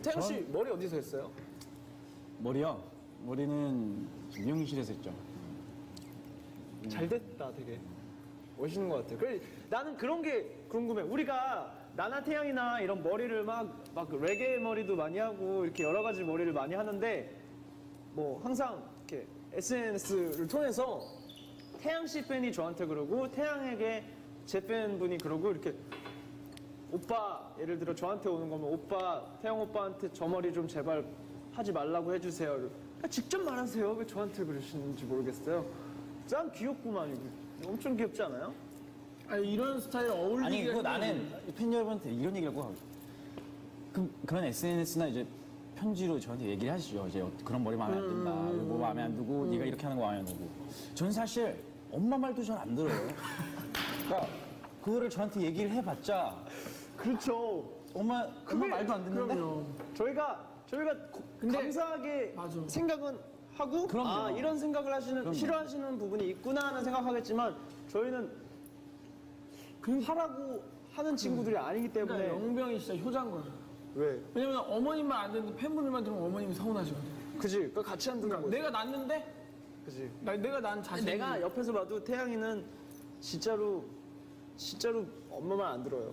태양 씨 머리 어디서 했어요? 머리요? 머리는 미용실에서 했죠. 잘 됐다, 되게. 멋있는 것 같아. 그래, 나는 그런 게 궁금해. 우리가 나나 태양이나 이런 머리를 막, 막 레게 머리도 많이 하고 이렇게 여러 가지 머리를 많이 하는데 뭐 항상 이렇게 SNS를 통해서 태양 씨 팬이 저한테 그러고 태양에게 제 팬분이 그러고 이렇게 오빠 예를 들어 저한테 오는 거면 오빠 태양 오빠한테 저 머리 좀 제발 하지 말라고 해주세요. 그냥 직접 말하세요. 왜 저한테 그러시는지 모르겠어요. 짱 귀엽구만 이거. 엄청 귀엽지 않아요? 아니 이런 스타일 어울리게 아니, 그거 나는 팬 여러분한테 이런 얘기를 하고 그, 그런 SNS나 이제 편지로 저한테 얘기를 하시죠. 이제 그런 머리 마음에 안 든다. 뭐 마음에 안 들고 네가 이렇게 하는 거 마음에 안 들고. 전 사실 엄마 말도 잘 안 들어요. 그러니까 그거를 저한테 얘기를 해봤자 그렇죠. 엄마 엄마 말도 안 듣는데 그럼요. 저희가 저희가 고- 근데- 감사하게 맞아. 생각은 하고 그럼요. 아 이런 생각을 하시는. 싫어하시는 부분이 있구나 하는 생각하겠지만 저희는 하라고 하는 친구들이 아니기 때문에 그러니까 영병이 진짜 효자인 거야. 왜? 왜냐면 어머님만 안 되는데 팬분들만 들으면 어머님이 서운하시거든. 그지? 그 같이 안 듣는 거지. 내가 낳는데 그지? 나, 내가 난 자신. 내가 옆에서 봐도 태양이는 진짜로 진짜로 엄마 말 안 들어요.